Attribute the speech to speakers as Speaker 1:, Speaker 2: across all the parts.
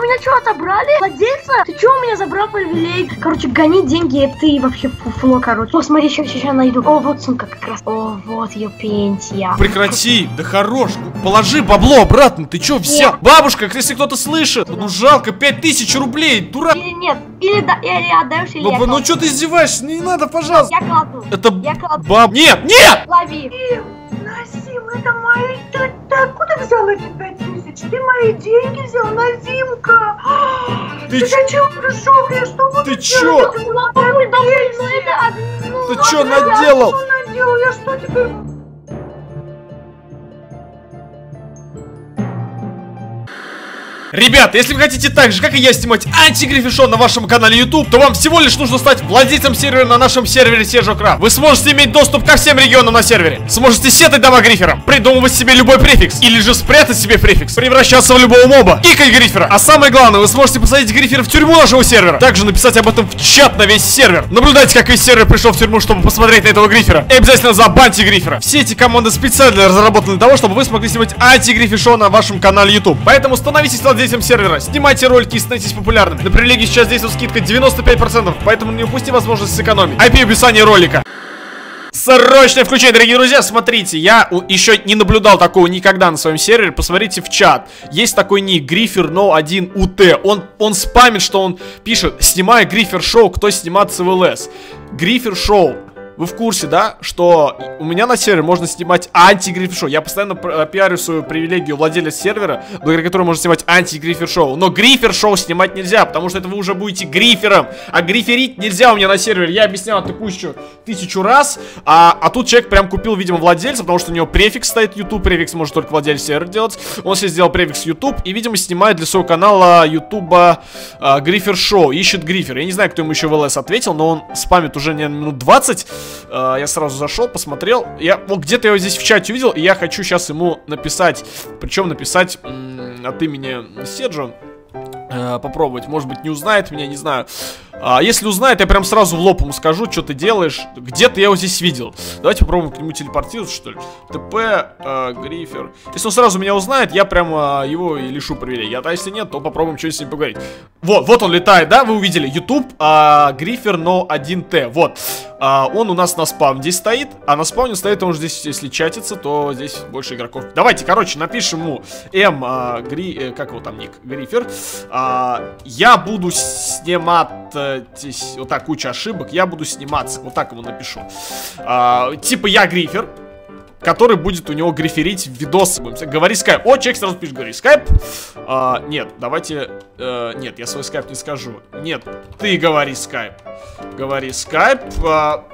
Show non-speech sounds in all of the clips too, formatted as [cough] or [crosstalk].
Speaker 1: у меня что, отобрали? Владельца? Ты что у меня забрал привилей? Короче, гони деньги, ты вообще фуфло, короче. О, смотри, сейчас, сейчас найду. О, вот сумка как раз. О, вот ее пенсия.
Speaker 2: Прекрати, да хорош. Положи бабло обратно, ты что вся? Нет. Бабушка, если кто-то слышит, ну жалко, 5000 рублей, дурак.
Speaker 1: Или нет, или, да, или отдаешь, или ну,
Speaker 2: я. Ну что ты издеваешься, не надо, пожалуйста.
Speaker 1: Я кладу.
Speaker 2: Это
Speaker 1: я кладу.
Speaker 2: баб... Нет, нет!
Speaker 1: Лови.
Speaker 3: Ты носил, это мои... Ты, ты откуда взял эти 5000? Иванович, ты мои деньги взял на Зимка.
Speaker 2: А, ты,
Speaker 3: ты
Speaker 2: ч...
Speaker 3: зачем пришел? Я что буду
Speaker 2: Ты
Speaker 3: делать?
Speaker 2: чё?
Speaker 1: Ты,
Speaker 2: ты чё наделал?
Speaker 3: Я что теперь
Speaker 2: Ребята, если вы хотите так же, как и я, снимать антигрифишон на вашем канале YouTube, то вам всего лишь нужно стать владельцем сервера на нашем сервере Сержокрафт. Вы сможете иметь доступ ко всем регионам на сервере. Сможете сетать дома грифером, придумывать себе любой префикс, или же спрятать себе префикс, превращаться в любого моба, кикать грифера. А самое главное, вы сможете посадить грифера в тюрьму нашего сервера. Также написать об этом в чат на весь сервер. Наблюдайте, как весь сервер пришел в тюрьму, чтобы посмотреть на этого грифера. И обязательно забаньте грифера. Все эти команды специально разработаны для того, чтобы вы смогли снимать антигрифишон на вашем канале YouTube. Поэтому становитесь владельцем сервера, снимайте ролики и становитесь популярными. На прилеге сейчас действует скидка 95%, поэтому не упусти возможность сэкономить. IP в описании ролика. Срочное включение, дорогие друзья, смотрите, я еще не наблюдал такого никогда на своем сервере, посмотрите в чат, есть такой ник, Грифер No 1 UT, он, он спамит, что он пишет, снимай Грифер Шоу, кто сниматься в ЛС, Грифер Шоу, вы в курсе, да, что у меня на сервере можно снимать анти-грифер шоу. Я постоянно э, пиарю свою привилегию владелец сервера, благодаря которой можно снимать анти-грифер шоу. Но грифер шоу снимать нельзя, потому что это вы уже будете грифером. А гриферить нельзя у меня на сервере. Я объяснял это кучу тысячу раз. А, а тут человек прям купил, видимо, владельца, потому что у него префикс стоит YouTube. Префикс может только владелец сервера делать. Он себе сделал префикс YouTube и, видимо, снимает для своего канала YouTube а, Грифер Шоу. Ищет грифер. Я не знаю, кто ему еще в ЛС ответил, но он спамит уже не минут 20. А, я сразу зашел, посмотрел. Я вот где-то его здесь в чате увидел, и я хочу сейчас ему написать. Причем написать от имени Седжо. э, попробовать. Может быть, не узнает меня, не знаю. А если узнает, я прям сразу в лоб ему скажу, что ты делаешь. Где-то я его здесь видел. Давайте попробуем к нему телепортироваться, что ли. ТП, э, Грифер. Если он сразу меня узнает, я прям э, его и лишу привилегий. А если нет, то попробуем что-нибудь с ним поговорить. Вот, вот он летает, да? Вы увидели. YouTube, э, Грифер, но 1Т. Вот. А, он у нас на спавне здесь стоит, а на спавне стоит он уже здесь, если чатится, то здесь больше игроков. Давайте, короче, напишем ему М, а, Гри, э, как его там ник, Грифер. А, я буду снимать, вот так, куча ошибок, я буду сниматься, вот так ему напишу. А, типа я Грифер, который будет у него гриферить в видосы. Будем сказать, Говори скайп. О, человек сразу пишет, говори скайп. А, нет, давайте... э, нет, я свой скайп не скажу. Нет, ты говори скайп. Говори скайп. А,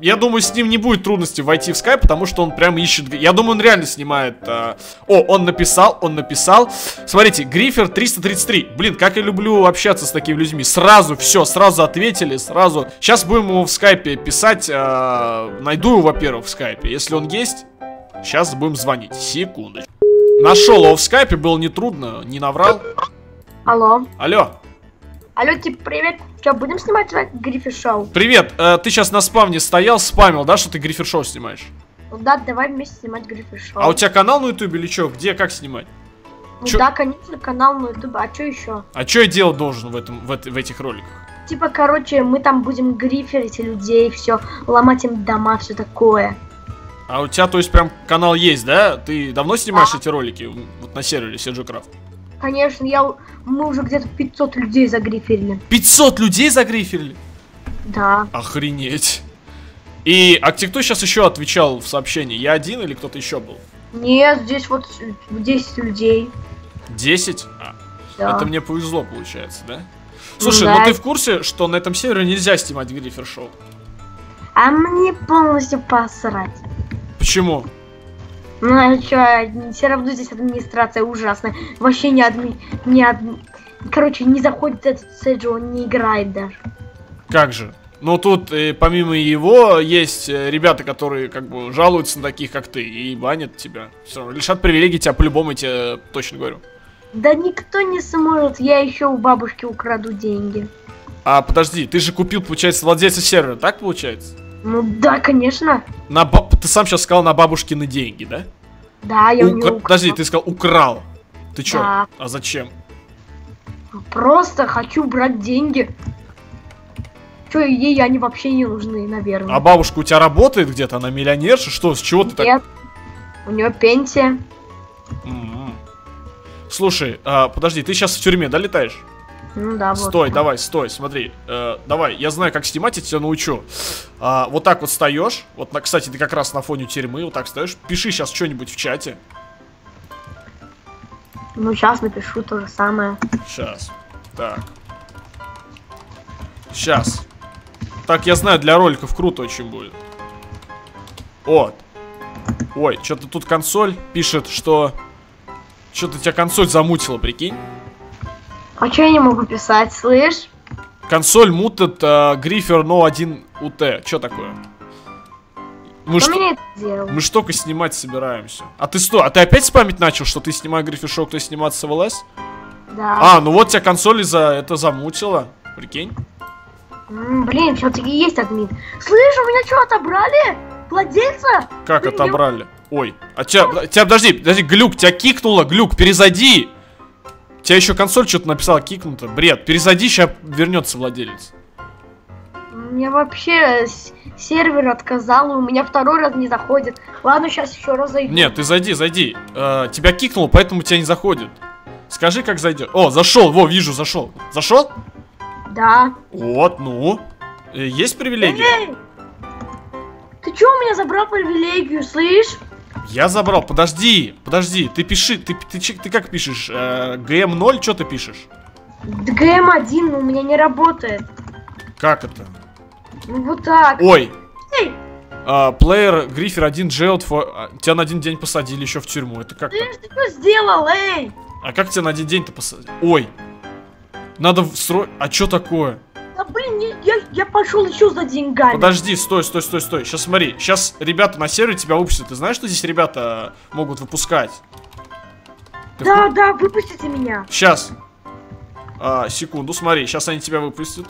Speaker 2: я думаю, с ним не будет трудности войти в скайп, потому что он прям ищет... Я думаю, он реально снимает... а, О, он написал, он написал. Смотрите, Грифер 333. Блин, как я люблю общаться с такими людьми. Сразу все, сразу ответили, сразу. Сейчас будем ему в скайпе писать. а, Найду его, во-первых, в скайпе. Если он есть, сейчас будем звонить. Секундочку. Нашел его в скайпе, было нетрудно, не наврал.
Speaker 1: Алло.
Speaker 2: Алло,
Speaker 1: Алло, типа, привет. Что, будем снимать Гриффи Шоу?
Speaker 2: привет, э, ты сейчас на спавне стоял, спамил, да, что ты Грифер Шоу снимаешь?
Speaker 1: Ну да, давай вместе снимать Гриффи Шоу.
Speaker 2: А у тебя канал на ютубе или что? Где, как снимать?
Speaker 1: Ну
Speaker 2: чё-
Speaker 1: да, конечно, канал на ютубе. А что еще?
Speaker 2: А что я делать должен в, этом, в, в этих роликах?
Speaker 1: Типа, короче, мы там будем гриферить людей, все, ломать им дома, все такое.
Speaker 2: А у тебя, то есть, прям канал есть, да? Ты давно снимаешь эти ролики вот на сервере CG Craft?
Speaker 1: Конечно, я, мы уже где-то 500 людей загриферили.
Speaker 2: 500 людей загриферили?
Speaker 1: Да.
Speaker 2: Охренеть. И, а кто сейчас еще отвечал в сообщении? Я один или кто-то еще был?
Speaker 1: Нет, здесь вот э, 10 людей.
Speaker 2: 10? А,
Speaker 1: Да.
Speaker 2: это мне повезло, получается, да? Слушай,
Speaker 1: Да.
Speaker 2: ну ты в курсе, что на этом сервере нельзя снимать Грифер Шоу?
Speaker 1: А мне полностью посрать.
Speaker 2: Почему?
Speaker 1: Ну а что, все равно здесь администрация ужасная. Вообще не адми... Не адми... Короче, не заходит этот Сэджи, он не играет даже.
Speaker 2: Как же? Ну тут э, помимо его есть э, ребята, которые как бы жалуются на таких, как ты, и банят тебя. Все равно лишат привилегий тебя по-любому, я тебе точно говорю.
Speaker 1: Да никто не сможет, я еще у бабушки украду деньги.
Speaker 2: А подожди, ты же купил, получается, владельца сервера, так получается?
Speaker 1: Ну да, конечно.
Speaker 2: На ба- Ты сам сейчас сказал на бабушкины деньги, да?
Speaker 1: Да, я у
Speaker 2: Укра-
Speaker 1: него украл.
Speaker 2: Подожди, ты сказал украл. Ты чё?
Speaker 1: Да.
Speaker 2: А зачем?
Speaker 1: Просто хочу брать деньги. Че, ей они вообще не нужны, наверное.
Speaker 2: А бабушка у тебя работает где-то? Она миллионерша? Что, с чего ты так...
Speaker 1: Нет. У нее пенсия.
Speaker 2: М-м. Слушай, а, подожди, ты сейчас в тюрьме, да, летаешь?
Speaker 1: Ну да, вот.
Speaker 2: Стой, давай, стой, смотри. Э, давай, я знаю, как снимать, я тебя научу. А, вот так вот встаешь. Вот, на, кстати, ты как раз на фоне тюрьмы, вот так встаешь. Пиши сейчас что-нибудь в чате.
Speaker 1: Ну, сейчас напишу то же самое.
Speaker 2: Сейчас. Так. Сейчас. Так, я знаю, для роликов круто очень будет. Вот. Ой, что-то тут консоль пишет, что... Что-то тебя консоль замутила, прикинь.
Speaker 1: А что я не могу писать, слышь?
Speaker 2: Консоль мутит э, Грифер No 1 UT. Что такое? Мы, что,
Speaker 1: делал?
Speaker 2: мы ж только снимать собираемся. А ты что? А ты опять спамить начал, что ты снимай кто сниматься в ЛС?
Speaker 1: Да.
Speaker 2: А, ну вот тебя консоль из-за это замутила. Прикинь.
Speaker 1: М, блин, все-таки есть админ. Слышь, у меня что, отобрали? Владельца?
Speaker 2: Как
Speaker 1: Блин,
Speaker 2: отобрали? Ой, а тебя, тебя, подожди, подожди, глюк, тебя кикнуло, глюк, перезайди. Тебя еще консоль что-то написала, кикнуто. Бред, перезайди, сейчас вернется владелец.
Speaker 1: Мне вообще сервер отказал, у меня второй раз не заходит. Ладно, сейчас еще раз зайду.
Speaker 2: Нет, ты зайди, зайди. Э, тебя кикнуло, поэтому тебя не заходит. Скажи, как зайдет. О, зашел, во, вижу, зашел. Зашел?
Speaker 1: Да.
Speaker 2: Вот, ну. Э, Есть привилегии?
Speaker 1: Эй! Ты че у меня забрал привилегию, слышь?
Speaker 2: Я забрал, подожди, подожди, ты пиши, ты, ты, че- ты как пишешь? Э, GM0, что ты пишешь?
Speaker 1: GM1 у меня не работает.
Speaker 2: Как это?
Speaker 1: Ну вот так.
Speaker 2: Ой,
Speaker 1: Эй,
Speaker 2: А, Player Griefer один jailed for... Тебя на один день посадили еще в тюрьму. Это как
Speaker 1: ты что сделал, эй?
Speaker 2: А как тебя на один день-то посадили? Ой. Надо встроить... А что такое?
Speaker 1: Да блин, не- я, я пошел еще за деньгами.
Speaker 2: Подожди, стой, стой, стой, стой. Сейчас смотри. Сейчас ребята на сервере тебя выпустят. Ты знаешь, что здесь ребята э, могут выпускать? Ты
Speaker 1: Да, да, выпустите меня.
Speaker 2: Сейчас. А, секунду, смотри. Сейчас они тебя выпустят.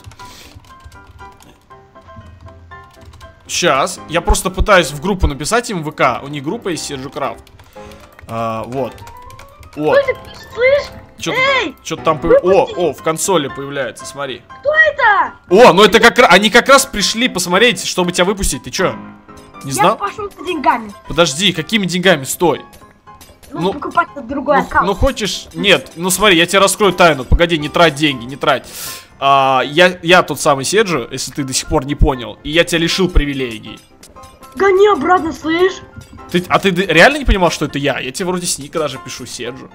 Speaker 2: Сейчас. Я просто пытаюсь в группу написать им в ВК. У них группа есть Серджу Крафт. А, вот. Вот.
Speaker 1: Пишешь, слышь?
Speaker 2: Что-то там... появ- О, о, в консоли появляется, смотри.
Speaker 1: кто это?
Speaker 2: О, ну это как раз... Они как раз пришли посмотреть, чтобы тебя выпустить. Ты чё? Не
Speaker 1: Я
Speaker 2: знал?
Speaker 1: пошел за деньгами.
Speaker 2: Подожди, какими деньгами? Стой.
Speaker 1: Ну,
Speaker 2: Ну,
Speaker 1: покупать другой
Speaker 2: Ну,
Speaker 1: аккаунт.
Speaker 2: ну хочешь... Нет, ну смотри, я тебе раскрою тайну. Погоди, не трать деньги, не трать. А, я, я тот самый Седжи, если ты до сих пор не понял. И я тебя лишил привилегий.
Speaker 1: Гони обратно, слышь?
Speaker 2: Ты, а ты реально не понимал, что это я? Я тебе вроде с ника даже пишу Седжу.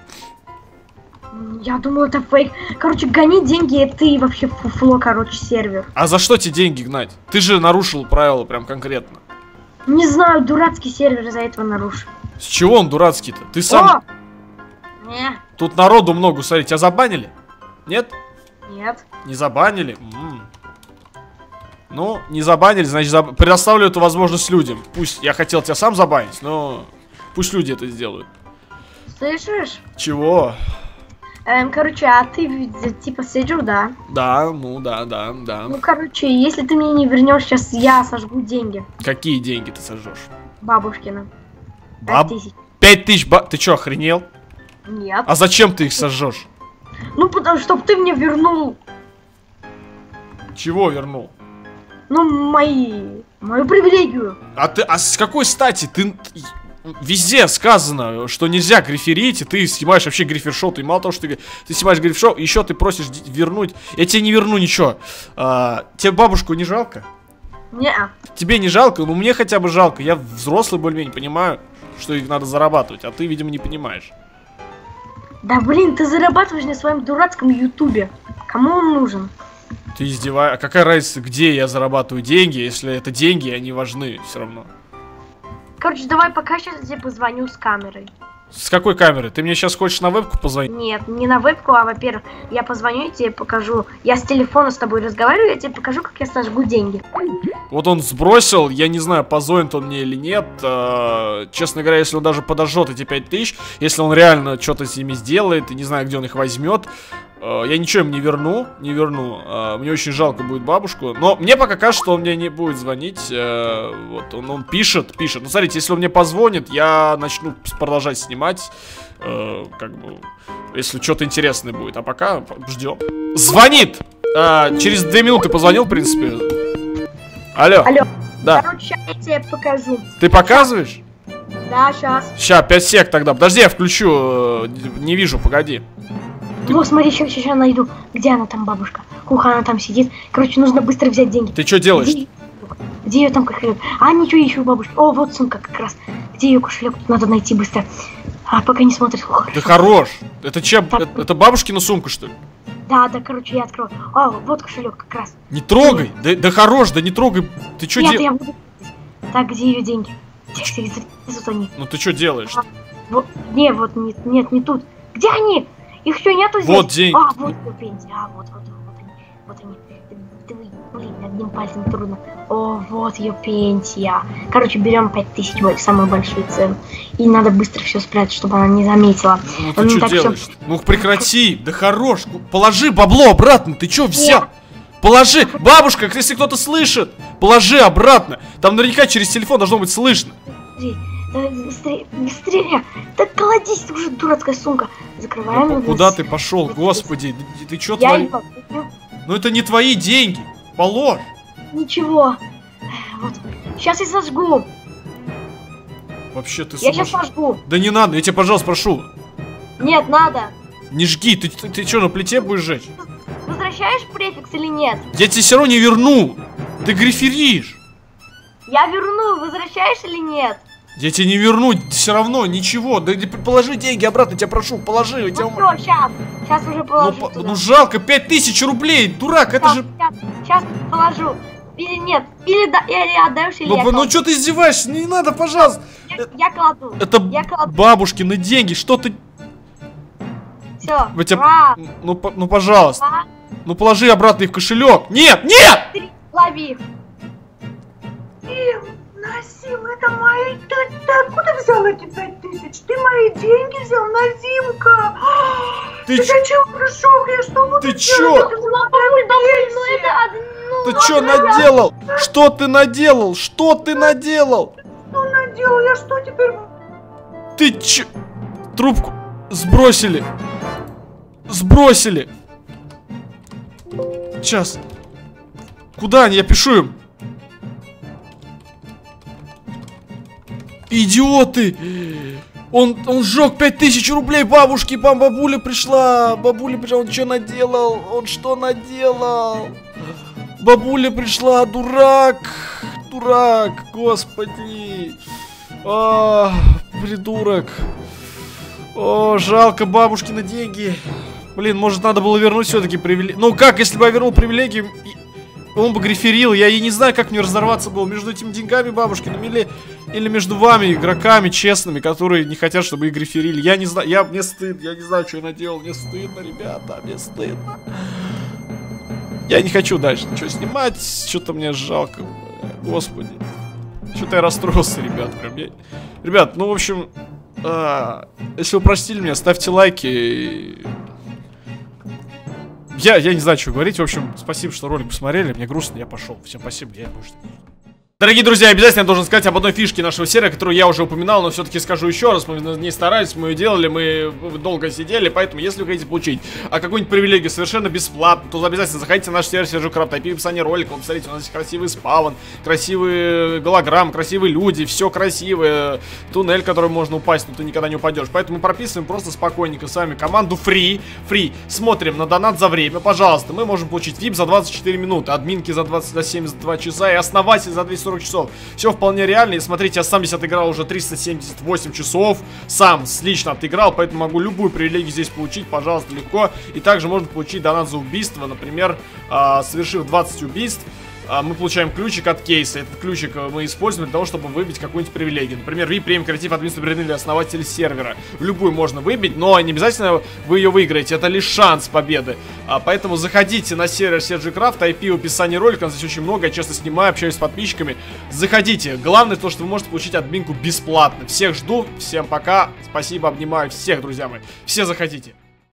Speaker 1: М, Я думал, это фейк. Короче, гони деньги, и вообще фуфло, короче, сервер.
Speaker 2: А за что тебе деньги гнать? Ты же нарушил правила прям конкретно.
Speaker 1: Не знаю, дурацкий сервер из-за этого нарушил.
Speaker 2: С чего он дурацкий-то? Ты сам...
Speaker 1: О! Не,
Speaker 2: Тут народу много, смотри, тебя забанили? Нет?
Speaker 1: нет.
Speaker 2: Не забанили? М. Ну, не забанили, значит, заб- предоставлю эту возможность людям. Пусть я хотел тебя сам забанить, но пусть люди это сделают.
Speaker 1: Слышишь?
Speaker 2: Чего?
Speaker 1: Эм, короче, а ты ведь, типа сидел, да?
Speaker 2: Да, ну да, да, да.
Speaker 1: Ну, короче, если ты мне не вернешь, сейчас я сожгу деньги.
Speaker 2: Какие деньги ты сожжешь?
Speaker 1: Бабушкина. Пять
Speaker 2: Баб...
Speaker 1: тысяч.
Speaker 2: Пять тысяч ба... Ты чё, охренел?
Speaker 1: Нет.
Speaker 2: А зачем ты их сожжешь?
Speaker 1: Ну, потому что ты мне вернул,
Speaker 2: Чего вернул?
Speaker 1: ну, мои... Мою привилегию.
Speaker 2: А ты, а с какой стати? Ты везде сказано, что нельзя гриферить, и ты снимаешь вообще грифер-шоу. Ты мало того, что ты, ты снимаешь грифер-шоу, еще ты просишь вернуть. Я тебе не верну ничего. А, тебе бабушку не жалко?
Speaker 1: Не,
Speaker 2: Тебе не жалко? Ну мне хотя бы жалко. Я взрослый более-менее понимаю, что их надо зарабатывать, а ты, видимо, не понимаешь.
Speaker 1: Да блин, ты зарабатываешь на своем дурацком ютубе. Кому он нужен?
Speaker 2: Ты издеваешься. А какая разница, где я зарабатываю деньги, если это деньги, они важны все равно.
Speaker 1: Короче, давай пока сейчас я тебе позвоню с камерой.
Speaker 2: С какой камеры? Ты мне сейчас хочешь на вебку позвонить?
Speaker 1: Нет, не на вебку, а, во-первых, я позвоню и тебе покажу. Я с телефона с тобой разговариваю, я тебе покажу, как я сожгу деньги.
Speaker 2: Вот он сбросил, я не знаю, позвонит он мне или нет. э, честно говоря, если он даже подожжет эти 5000, если он реально что-то с ними сделает, и не знаю, где он их возьмет, я ничего им не верну, не верну. Э, мне очень жалко будет бабушку. Но мне пока кажется, что он мне не будет звонить. э, вот, он, он пишет, пишет. Ну, смотрите, если он мне позвонит, я начну продолжать снимать. э, как бы, если что-то интересное будет. А пока ждем. Звонит! Через две минуты позвонил, в принципе. Алло.
Speaker 1: Алло.
Speaker 2: Да.
Speaker 1: Короче, я тебе покажу.
Speaker 2: Ты показываешь?
Speaker 1: Да, сейчас.
Speaker 2: Ща, 5 сек тогда. Подожди, я включу. э, Не вижу, погоди.
Speaker 1: Вот, смотри, сейчас, сейчас найду. Где она там, бабушка? Ух, она там сидит. Короче, нужно быстро взять деньги.
Speaker 2: Ты что делаешь?
Speaker 1: Где, где ее там кошелек? А, ничего, ищу бабушки. О, вот сумка как раз. Где ее кошелек? Надо найти быстро. А, пока не смотрит.
Speaker 2: Ты
Speaker 1: хорошо.
Speaker 2: хорош. Это че? Это, это бабушкина сумка, что ли?
Speaker 1: Да, да, короче, я открою. О, вот кошелек как раз.
Speaker 2: Не трогай. Да, да хорош, да не трогай. Ты что
Speaker 1: Нет,
Speaker 2: делаешь?
Speaker 1: я буду... Так, где ее деньги? Они.
Speaker 2: Ну ты что делаешь?
Speaker 1: Вот, не, вот, не, нет, не тут. Где они? Их что, нету здесь?
Speaker 2: Вот деньги.
Speaker 1: А, вот ее пенсия. А, вот, вот, вот они. Вот они. Блин, одним пальцем трудно. О, вот ее пенсия. Короче, берем 5000, вот, самую большую цену. И надо быстро все спрятать, чтобы она не заметила.
Speaker 2: Ну ты
Speaker 1: Ну,
Speaker 2: что делаешь? Ну прекрати. Да хорош. Положи бабло обратно. Ты что взял?
Speaker 1: Нет.
Speaker 2: Положи. Бабушка, если кто-то слышит, положи обратно. Там наверняка через телефон должно быть слышно.
Speaker 1: Быстрее, давай, быстрее, быстрее. Да кладись, уже дурацкая сумка. Закрываем.
Speaker 2: Да
Speaker 1: его.
Speaker 2: куда ты пошел, господи? Ты,
Speaker 1: не
Speaker 2: творишь?
Speaker 1: помню.
Speaker 2: Ну это не твои деньги. Положь.
Speaker 1: Ничего. Вот. Сейчас я сожгу.
Speaker 2: Вообще ты
Speaker 1: Я сейчас сожгу.
Speaker 2: Да не надо, я тебя, пожалуйста, прошу.
Speaker 1: Нет, надо.
Speaker 2: Не жги, ты, ты, ты что, на плите будешь жечь?
Speaker 1: Возвращаешь префикс или нет?
Speaker 2: Я тебе все равно не верну. Ты гриферишь.
Speaker 1: Я верну, возвращаешь или нет?
Speaker 2: Я тебе не верну, все равно, ничего. Да положи деньги обратно, тебя прошу, положи. Тебя
Speaker 1: Ну
Speaker 2: умоляю.
Speaker 1: все, сейчас. Сейчас уже
Speaker 2: Ну,
Speaker 1: положу.
Speaker 2: по-
Speaker 1: туда.
Speaker 2: ну жалко, 5000 рублей, дурак, это же...
Speaker 1: Сейчас, положу. Или нет. Или, да, или отдаешь, или
Speaker 2: Ну,
Speaker 1: я
Speaker 2: ну
Speaker 1: кладу.
Speaker 2: что ты издеваешься? Не надо, пожалуйста.
Speaker 1: Я, я кладу.
Speaker 2: Это
Speaker 1: Я кладу.
Speaker 2: бабушкины деньги, что ты...
Speaker 1: Все.
Speaker 2: Вы тебя-
Speaker 1: Раз,
Speaker 2: Ну, по- ну пожалуйста.
Speaker 1: два,
Speaker 2: Ну положи обратно их в кошелек. Нет, нет!
Speaker 1: три. Лови.
Speaker 3: Тим, Насим, это мои... Ты, ты откуда взял эти пять тысяч? Ты мои деньги взял, Назимка! [gasps]
Speaker 2: Ты
Speaker 3: Ты
Speaker 2: ч-
Speaker 3: зачем пришел? Я что буду
Speaker 2: Ты
Speaker 3: делать?
Speaker 2: чё?
Speaker 3: Это.
Speaker 1: Ну,
Speaker 2: Ты что наделал? Что ты наделал? Что ты наделал?
Speaker 3: Что наделал? Я что теперь...
Speaker 2: Ты че... Трубку сбросили. Сбросили. Сейчас. Куда они? Я пишу им. Идиоты! Он, он сжег 5000 рублей бабушки, бам, бабуля пришла, бабуля пришла, он что наделал? Он что наделал? Бабуля пришла, дурак, дурак, господи. А, придурок. О, жалко бабушкины деньги. Блин, может надо было вернуть все-таки привилегии. Ну как, если бы я вернул привилегии, он бы гриферил. Я и не знаю, как мне разорваться было между этими деньгами бабушкиными или, или между вами, игроками честными, которые не хотят, чтобы их гриферили. Я не знаю, я, мне стыдно, я не знаю, что я наделал. Мне стыдно, ребята, мне стыдно. Я не хочу дальше ничего снимать, что-то мне жалко. Господи. Что-то я расстроился, ребят, прям. я- Ребят, ну, в общем, а, если вы простили меня, ставьте лайки. Я, я не знаю, что говорить. В общем, спасибо, что ролик посмотрели. Мне грустно, я пошел. Всем спасибо, я больше не. Дорогие друзья, обязательно должен сказать об одной фишке нашего сервера, которую я уже упоминал, но все-таки скажу еще раз. Мы ней старались, мы ее делали, мы долго сидели, поэтому если вы хотите получить а какую-нибудь привилегию совершенно бесплатно, то обязательно заходите на наш сервер Сержу Крафт, IP в описании ролика, вы посмотрите, у нас есть красивый спавн, красивый голограмм, красивые люди, все красивое, туннель, который можно упасть, но ты никогда не упадешь. Поэтому прописываем просто спокойненько с вами команду Free, Free, смотрим на донат за время, пожалуйста, мы можем получить VIP за 24 минуты, админки за 20 за 72 часа и основатель за 240 часов. Все вполне реально, и смотрите, я сам здесь отыграл уже 378 часов, сам лично отыграл, поэтому могу любую привилегию здесь получить, пожалуйста, легко. И также можно получить донат за убийство, например, а, совершив 20 убийств, мы получаем ключик от кейса. Этот ключик э, мы используем для того, чтобы выбить какую-нибудь привилегию. Например, VIP премиум креатив администратор или основатель сервера. Любую можно выбить, но не обязательно вы ее выиграете. Это лишь шанс победы. А, поэтому заходите на сервер Sergi Craft, IP в описании ролика. Здесь очень много, я часто снимаю, общаюсь с подписчиками. Заходите. Главное то, что вы можете получить админку бесплатно. Всех жду. Всем пока. Спасибо, обнимаю всех, друзья мои. Все заходите.